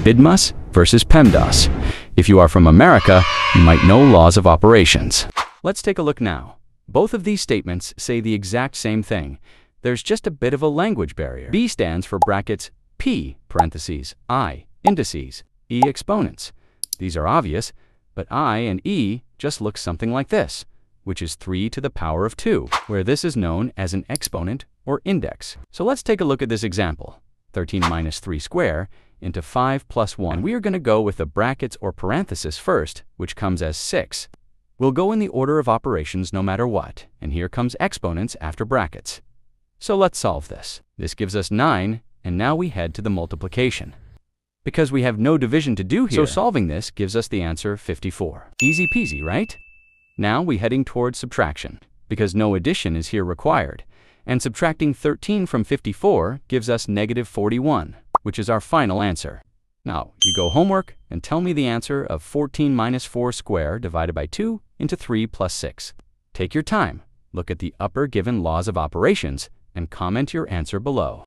BIDMAS versus PEMDAS. If you are from America, you might know laws of operations. Let's take a look now. Both of these statements say the exact same thing. There's just a bit of a language barrier. B stands for brackets P, parentheses, I, indices, E exponents. These are obvious, but I and E just look something like this, which is 3 to the power of 2, where this is known as an exponent or index. So let's take a look at this example. 13 minus 3 square into 5 plus 1. We are going to go with the brackets or parenthesis first, which comes as 6. We'll go in the order of operations no matter what, and here comes exponents after brackets. So let's solve this. This gives us 9, and now we head to the multiplication. Because we have no division to do here, so solving this gives us the answer 54. Easy peasy, right? Now we heading towards subtraction, because no addition is here required, and subtracting 13 from 54 gives us negative 41, which is our final answer. Now, you go homework and tell me the answer of 14 minus 4 squared divided by 2 into 3 plus 6. Take your time, look at the upper given laws of operations, and comment your answer below.